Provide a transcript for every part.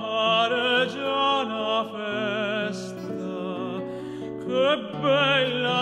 paregiana festa, che bella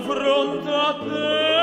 fronte a te.